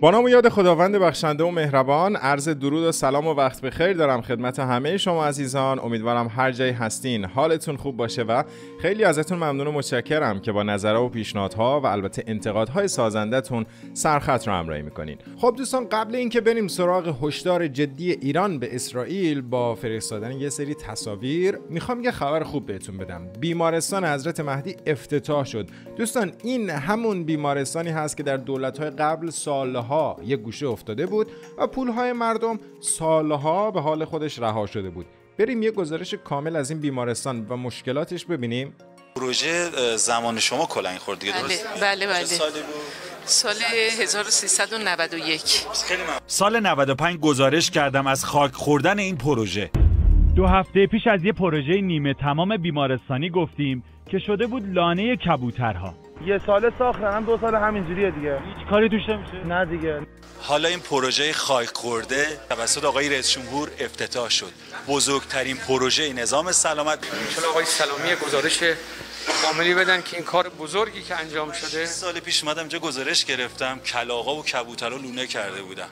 با نام و یاد خداوند بخشنده و مهربان عرض درود و سلام و وقت بخیر دارم خدمت همه شما عزیزان. امیدوارم هر جایی هستین. حالتون خوب باشه و خیلی ازتون ممنون و متشکرم که با نظرها و پیشنهادها و البته انتقادهای سازندهتون سرخط رو همراهی می‌کنین. خب دوستان قبل اینکه بریم سراغ هشدار جدی ایران به اسرائیل با فرستادن یه سری تصاویر می‌خوام یه خبر خوب بهتون بدم. بیمارستان حضرت مهدی افتتاح شد. دوستان این همون بیمارستانی هست که در دولت‌های قبل سالها یه گوشه افتاده بود و پولهای مردم سالها به حال خودش رها شده بود بریم یه گزارش کامل از این بیمارستان و مشکلاتش ببینیم پروژه زمان شما کلنگ خورد دیگه بله درست؟ بله بله بود؟ سال 1391 خیلی ممنون. سال 95 گزارش کردم از خاک خوردن این پروژه دو هفته پیش از یه پروژه نیمه تمام بیمارستانی گفتیم که شده بود لانه کبوترها یه ساله ساختن هم دو سال همینجوریه دیگه. هیچ کاری توش نمیشه. نه دیگه. حالا این پروژه خاک خورده توسط آقای رئیس جمهور افتتاح شد. بزرگترین پروژه نظام سلامت. چون آقای سلامی گزارش کاملی بدن که این کار بزرگی که انجام شده. سال پیش اومدم اینجا گزارش گرفتم. کلاغا و کبوترها لونه کرده بودم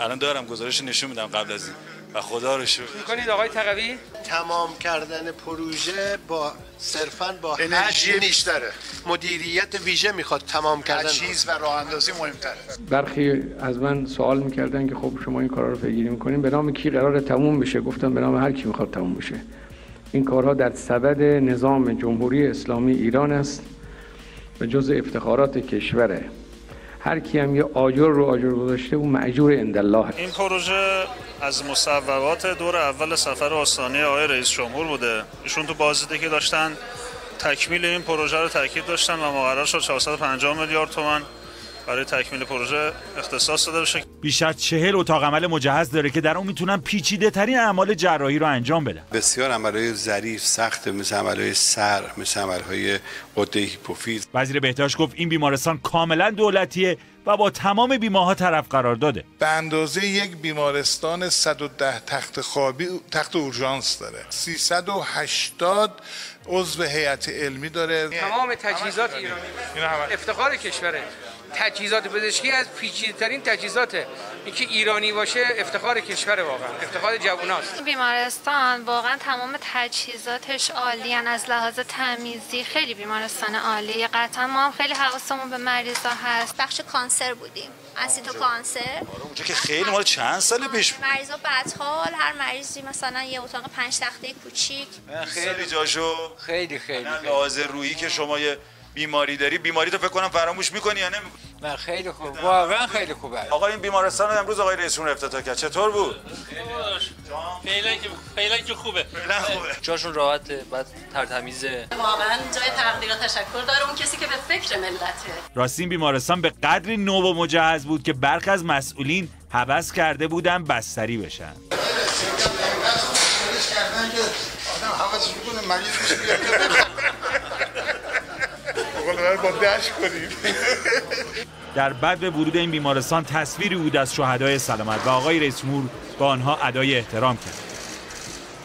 الان دارم گزارش نشون میدم قبل از این. و خدا رو شکر. می‌کنید آقای تقوی تمام کردن پروژه با صرفا با انرژی بیشتره. مدیریت ویژه می‌خواد تمام کردن. چیز و راه اندازی مهمتره. برخی از من سوال می‌کردن که خب شما این کارا رو پیگیری می‌کنین. به نام کی قرار تموم بشه؟ گفتم به نام هر کی می‌خواد تموم بشه. این کارها در صدد نظام جمهوری اسلامی ایران است. و جز افتخارات کشوره. هر کی هم یه آجر رو آجر گذاشته او معجور اندالله این پروژه از مصوبات دور اول سفر آستانه آقای رئیس جمهور بوده. ایشون تو بازدیدی که داشتن تکمیل این پروژه رو تاکید داشتن و مقرر شد 450 میلیارد تومان برای تکمیل پروژه اختصاص داده بشه. بیش از چهل اتاق عمل مجهز داره که در اون می‌تونن پیچیده ترین اعمال جراحی رو انجام بدن. بسیار عملهای ظریف سخت مثل عملهای سر مثل عملهای قده هیپوفیز. وزیر بهداشت گفت این بیمارستان کاملا دولتیه و با تمام بیماها طرف قرار داده. به اندازه یک بیمارستان 110 تخت خوابی تخت اورژانس داره. 380 عضو هیئت علمی داره. تمام تجهیزات ایرانی. افتخار کشوره. تجهیزات پزشکی از پیچیده ترین تجهیزاته اینکه ایرانی باشه افتخار کشور واقعا افتخار جووناست. بیمارستان واقعا تمام تجهیزاتش عالیان از لحاظ تمیزی خیلی بیمارستان عالیه. قطعا ما هم خیلی حواسمون به مریضا هست. بخش کانسر بودیم اسیتو کانسر. اونجا که خیلی مال چند سال پیش مریضا بدحال هر مریضی مثلا یه اتاق پنج تخته کوچیک. خیلی جاشو. خیلی خیلی نه لحاظ روحی که شما یه بیماری داری بیماری تو فکر کنم فراموش می‌کنی یا نمی‌کنی نه خیلی خوب. واقعا خیلی خوبه. آقا این بیمارستان رو امروز آقای رئیس جمهور افتتاح کرد. چطور بود؟ فعلا که فعلا که خوبه. فعلا خوبه. جاشون راحته بعد ترتمیزه. واقعا جای تقدیر و تشکر داره اون کسی که به فکر ملته. راستی این بیمارستان به قدری نو و مجهز بود که برخی از مسئولین هوس کرده بودن بستری بشن. آدم حوضش می‌کنه مریض میشه. بیاد با دشت کنیم. در بعد ورود این بیمارستان تصویری بود از شهدای سلامت و آقای رئیس جمهور به آنها ادای احترام کرد.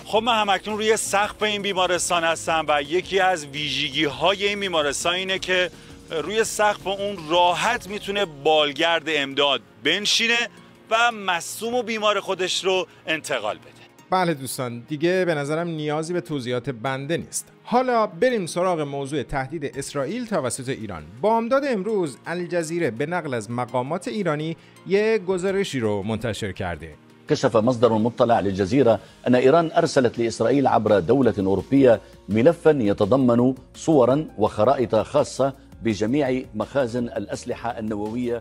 خب من همکنون روی سقف این بیمارستان هستم و یکی از ویژگی های این بیمارستان اینه که روی سقف اون راحت می‌تونه بالگرد امداد بنشینه و مصوم و بیمار خودش رو انتقال بده. بله دوستان دیگه به نظرم نیازی به توضیحات بنده نیست. حالا بریم سراغ موضوع تهدید اسرائیل توسط ایران. بامداد امروز الجزیره به نقل از مقامات ایرانی یک گزارشی رو منتشر کرده. كشف مصدر مطلع للجزيرة أن إيران أرسلت لإسرائيل عبر دولة أوروبية ملفا يتضمن صورا وخرائط خاصة بجميع مخازن الأسلحة النووية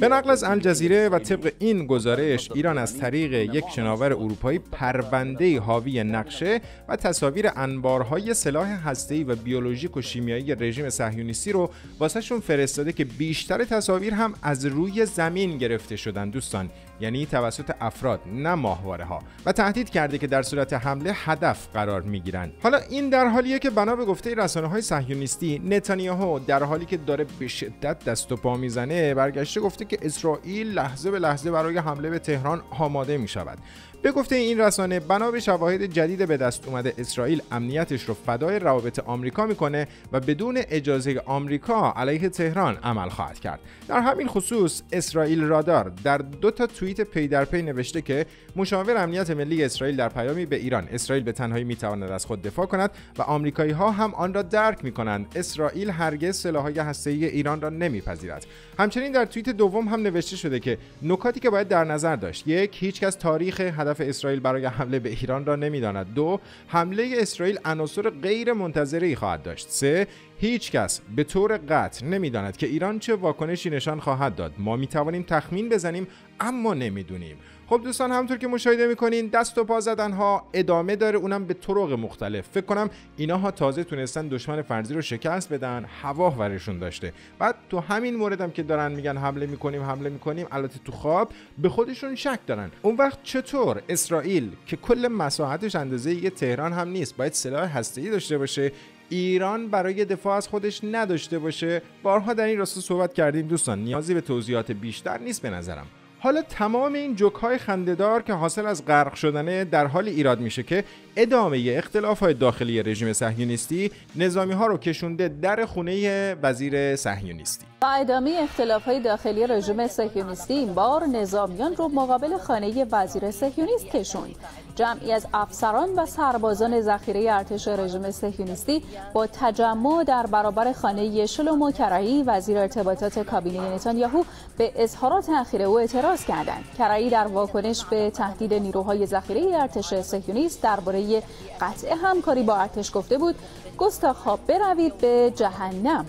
به نقل از الجزیره و طبق این گزارش ایران از طریق یک شناور اروپایی پرونده حاوی نقشه و تصاویر انبارهای سلاح هسته‌ای و بیولوژیک و شیمیایی رژیم صهیونیستی رو واسهشون فرستاده که بیشتر تصاویر هم از روی زمین گرفته شدن. دوستان یعنی توسط افراد نه ماهواره ها و تهدید کرده که در صورت حمله هدف قرار می‌گیرند حالا این در حالیه که بنا به گفته رسانه های صهیونیستی نتانیاهو در حالی که داره به شدت دست و پا می‌زنه برگشته گفته که اسرائیل لحظه به لحظه برای حمله به تهران آماده می شود به گفته این رسانه بنا به شواهد جدید به دست اومده. اسرائیل امنیتش رو فدای روابط آمریکا می‌کنه و بدون اجازه آمریکا علیه تهران عمل خواهد کرد. در همین خصوص اسرائیل رادار در دو تا توییت پی در پی نوشته که مشاور امنیت ملی اسرائیل در پیامی به ایران. اسرائیل به تنهایی می‌تواند از خود دفاع کند و آمریکایی ها هم آن را درک می‌کنند. اسرائیل هرگز سلاحهای هسته‌ای ایران را نمیپذیرد. همچنین در توییت دوم هم نوشته شده که نکاتی که باید در نظر داشت. یک هیچکس تاریخ اسرائیل برای حمله به ایران را نمی‌داند. دو حمله اسرائیل عناصر غیر منتظره خواهد داشت. سه هیچ کس به طور قطع نمی‌داند که ایران چه واکنشی نشان خواهد داد. ما می توانیم تخمین بزنیم اما نمی‌دونیم. خب دوستان همونطور که مشاهده می‌کنین دست و پا زدن ها ادامه داره اونم به طرق مختلف. فکر کنم اینها تازه تونستن دشمن فرضی رو شکست بدن هوا ورشون داشته. بعد تو همین موردم که دارن میگن حمله می‌کنیم حمله می‌کنیم البته تو خواب به خودشون شک دارن. اون وقت چطور اسرائیل که کل مساحتش اندازه یه تهران هم نیست باید سلاح هسته‌ای داشته باشه ایران برای دفاع از خودش نداشته باشه. بارها در این راستا صحبت کردیم دوستان نیازی به توضیحات بیشتر نیست به نظرم. حالا تمام این جوک های خندهدار که حاصل از غرق شدنه در حال ایراد میشه که ادامه اختلاف های داخلی رژیم صهیونیستی نظامی ها رو کشونده در خونه وزیر صهیونیستی. با ادامه اختلاف های داخلی رژیم صهیونیستی این بار نظامیان رو مقابل خانه وزیر صهیونیست کشوند. جمعی از افسران و سربازان ذخیره ارتش رژیم صهیونیستی با تجمع در برابر خانه شلومو کرایی وزیر ارتباطات کابینه نتانیاهو به اظهارات اخیر او اعتراض کردند. کرایی در واکنش به تهدید نیروهای ذخیره ارتش صهیونیست درباره قطع همکاری با ارتش گفته بود گستاخ بروید به جهنم.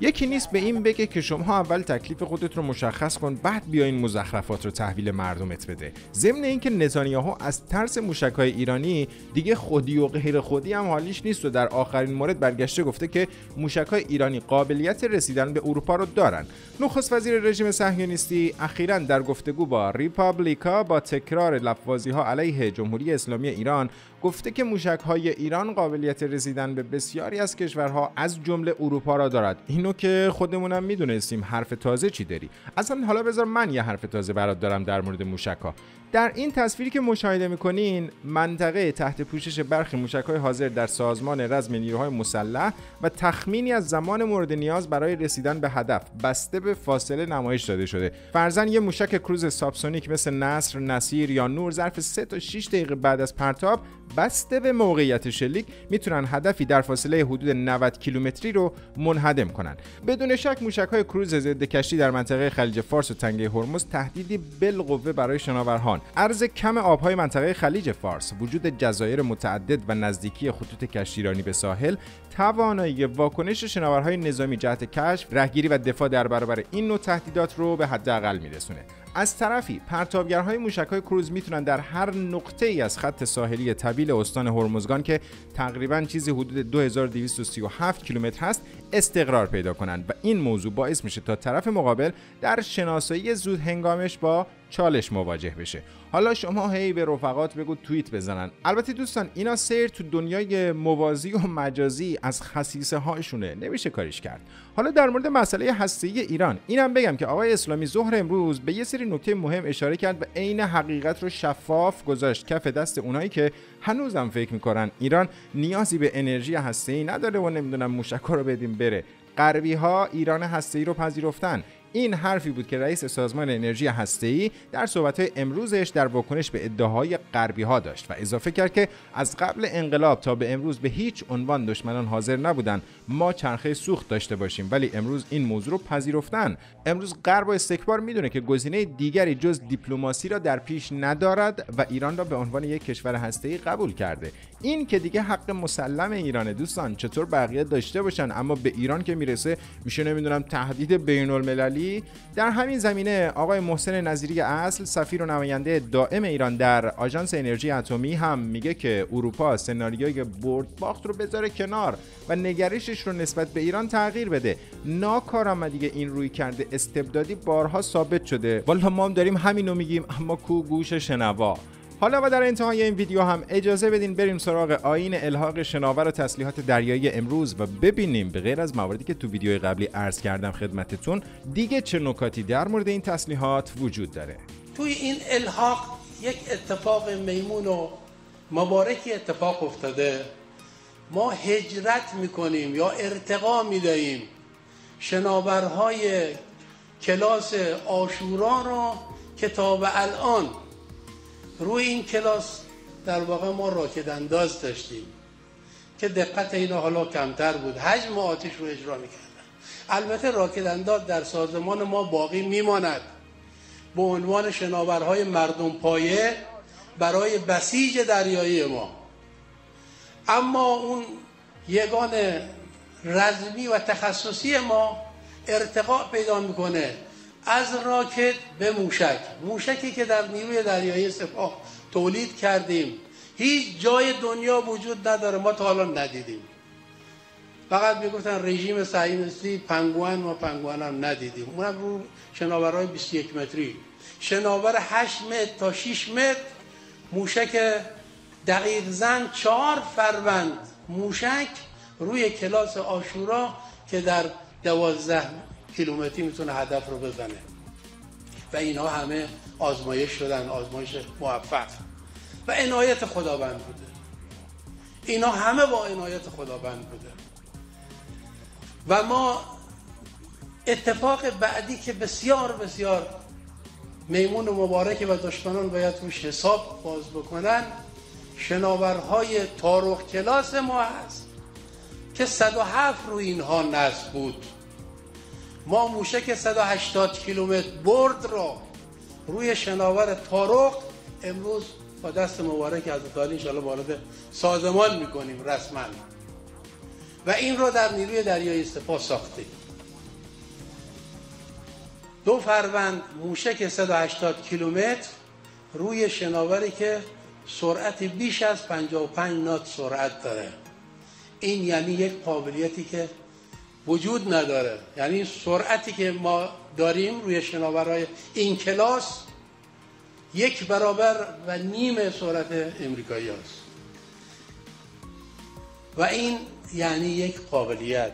یکی نیست به این بگه که شما اول تکلیف خودت رو مشخص کن بعد بیا این مزخرفات رو تحویل مردمت بده. ضمن اینکه نتانیاهو از ترس موشکهای ایرانی دیگه خودی و غیر خودی هم حالیش نیست و در آخرین مورد برگشته گفته که موشکهای ایرانی قابلیت رسیدن به اروپا رو دارن. نخست وزیر رژیم صهیونیستی اخیرا در گفتگو با ریپابلیکا با تکرار لفظی ها علیه جمهوری اسلامی ایران گفته که موشک های ایران قابلیت رسیدن به بسیاری از کشورها از جمله اروپا را دارد. اینو که خودمونم می‌دونستیم حرف تازه چی داری؟ اصلا حالا بذار من یه حرف تازه برات دارم در مورد موشک ها در این تصویری که مشاهده می‌کنین منطقه تحت پوشش برخی موشک های حاضر در سازمان رزم نیروهای مسلح و تخمینی از زمان مورد نیاز برای رسیدن به هدف بسته به فاصله نمایش داده شده. فرزن یه موشک کروز سابسونیک مثل نصر نصیر یا نور ظرف 3 تا 6 دقیقه بعد از پرتاب بسته به موقعیت شلیک می‌تونن هدفی در فاصله حدود 90 کیلومتری رو منهدم کنن. بدون شک موشک های کروز ضد کشتی در منطقه خلیج فارس و تنگه هرمز تهدیدی بالقوه برای شناوران عرض کم آبهای منطقه خلیج فارس وجود جزایر متعدد و نزدیکی خطوط کشتیرانی به ساحل توانایی واکنش شناورهای نظامی جهت کشف رهگیری و دفاع در برابر این نوع تهدیدات رو به حداقل میرسونه. از طرفی پرتابگرهای موشکهای کروز می‌تونن در هر نقطه ای از خط ساحلی طویل استان هرمزگان که تقریبا چیزی حدود 2237 کیلومتر هست استقرار پیدا کنند و این موضوع باعث میشه تا طرف مقابل در شناسایی زود هنگامش با چالش مواجه بشه. حالا شما هی به رفقات بگو توییت بزنن. البته دوستان اینا سیر تو دنیای موازی و مجازی از خصیصه هاشونه نمیشه کاریش کرد. حالا در مورد مسئله هسته‌ای ایران اینم بگم که آقای اسلامی ظهر امروز به یه سری نکته مهم اشاره کرد و عین حقیقت رو شفاف گذاشت کف دست اونایی که هنوزم فکر می‌کنن ایران نیازی به انرژی هسته‌ای نداره و نمی‌دونم موشکا رو بدیم بره. غربی ها ایران هسته‌ای رو پذیرفتن. این حرفی بود که رئیس سازمان انرژی هسته‌ای در صحبت‌های امروزش در واکنش به ادعاهای غربی ها داشت و اضافه کرد که از قبل انقلاب تا به امروز به هیچ عنوان دشمنان حاضر نبودند ما چرخه سوخت داشته باشیم ولی امروز این موضوع رو پذیرفتن. امروز غرب و استکبار می‌دونه که گزینه دیگری جز دیپلماسی را در پیش ندارد و ایران را به عنوان یک کشور هسته‌ای قبول کرده. این که دیگه حق مسلم ایرانه. دوستان چطور بقیه داشته باشن؟ اما به ایران که می‌رسه میشه نمی‌دونم تهدید بین جلالی در همین زمینه آقای محسن نظیری اصل سفیر و نماینده دائم ایران در آژانس انرژی اتمی هم میگه که اروپا سناریوی برد باخت رو بذاره کنار و نگرشش رو نسبت به ایران تغییر بده. ناکارآمدی این روی کرده. استبدادی بارها ثابت شده. والا ما هم داریم همینو میگیم اما کو گوش شنوا. حالا و در انتهای این ویدیو هم اجازه بدین بریم سراغ آین الحاق شناور و تسلیحات دریایی امروز و ببینیم به غیر از مواردی که تو ویدیوی قبلی عرض کردم خدمتتون دیگه چه نکاتی در مورد این تسلیحات وجود داره؟ توی این الحاق یک اتفاق میمون و مبارکی اتفاق افتاده. ما هجرت می‌کنیم یا ارتقا می‌دهیم. شناورهای کلاس آشورا رو که تا به الان روی این کلاس در واقع ما راکت انداز داشتیم که دقت اینا حالا کمتر بود. حجم آتش رو اجرا می‌کردن. البته راکت انداز در سازمان ما باقی میماند. به عنوان شناورهای مردم پایه برای بسیج دریایی ما. اما اون یگان رزمی و تخصصی ما ارتقا پیدا می‌کنه از راکت به موشک. موشکی که در نیروی دریایی سپاه تولید کردیم. هیچ جای دنیا وجود نداره ما تا حالا ندیدیم. فقط می‌گفتن رژیم صهیونیستی پنگوان ما پنگوان هم ندیدیم. اونم رو شناورهای 21 متری. شناور 8 متر تا 6 متر موشک دقیق زن چهار فروند موشک روی کلاس آشورا که در دوازده کیلومتری می‌تونه هدف رو بزنه. و اینها همه آزمایش شدن آزمایش موفق. و عنایت خداوند بوده. اینا همه با عنایت خداوند بوده. و ما اتفاق بعدی که بسیار بسیار میمون و مبارک و دشمنان باید روش حساب باز بکنن شناورهای تاروخ کلاس ما هست که 107 رو اینها نصب بود. ما موشک 180 کیلومتر برد را روی شناور تاروخ امروز با دست مبارک از عالی انشاءالله وارد سازمان می‌کنیم رسما. و این را در نیروی دریایی سپاه ساختیم. دو فروند موشک 180 کیلومتر روی شناوری که سرعت بیش از 55 نات سرعت داره. این یعنی یک قابلیتی که وجود نداره. یعنی سرعتی که ما داریم روی شناورهای این کلاس یک برابر و نیم سرعت امریکایی هست. و این یعنی یک قابلیت.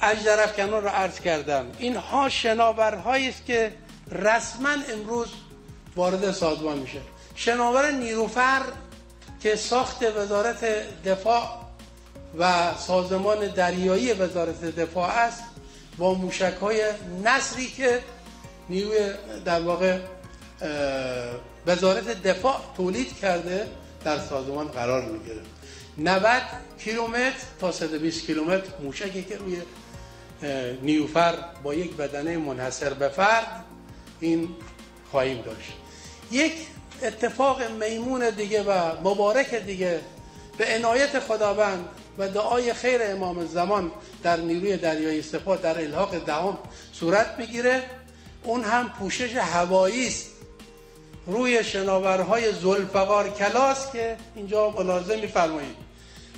اجدر کنون رو عرض کردم اینها شناورهایی است که رسما امروز وارد سازمان میشه. شناور نیروفر که ساخت وزارت دفاع و سازمان دریایی وزارت دفاع است با موشک های نصری که نیروی در واقع وزارت دفاع تولید کرده در سازمان قرار می‌گیره. 90 کیلومتر تا 120 کیلومتر موشکی که روی نیوفر با یک بدنه منحصر به فرد این خواهیم داشت. یک اتفاق میمون دیگه و مبارک دیگه به عنایت خداوند و دعای خیر امام زمان در نیروی دریایی سپاه در الحاق دهم صورت می‌گیره اون هم پوشش هوایی است. روی شناورهای زلفقار کلاس که اینجا ملاحظه میفرمایید.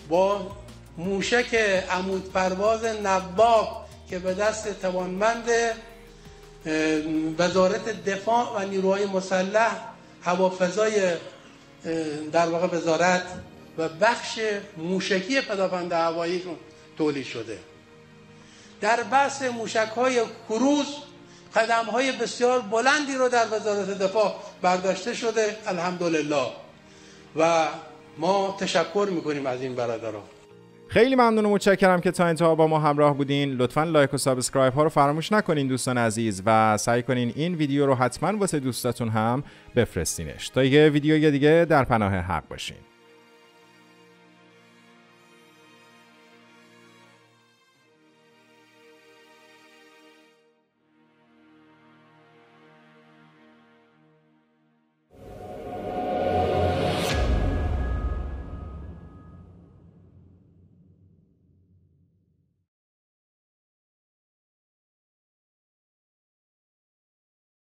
با موشک عمود پرواز نباب که به دست توانمند وزارت دفاع و نیروهای مسلح هوافضای در واقع وزارت و بخش موشکی پدافند هوایی تولید شده. در بحث موشک های کروز قدم های بسیار بلندی رو در وزارت دفاع برداشته شده الحمدلله. و ما تشکر می‌کنیم از این برادران. خیلی ممنون و متشکرم که تا انتها با ما همراه بودین. لطفا like و subscribe ها رو فراموش نکنین دوستان عزیز و سعی کنین این ویدیو رو حتما واسه دوستاتون هم بفرستینش. تا یه ویدیو دیگه در پناه حق باشین.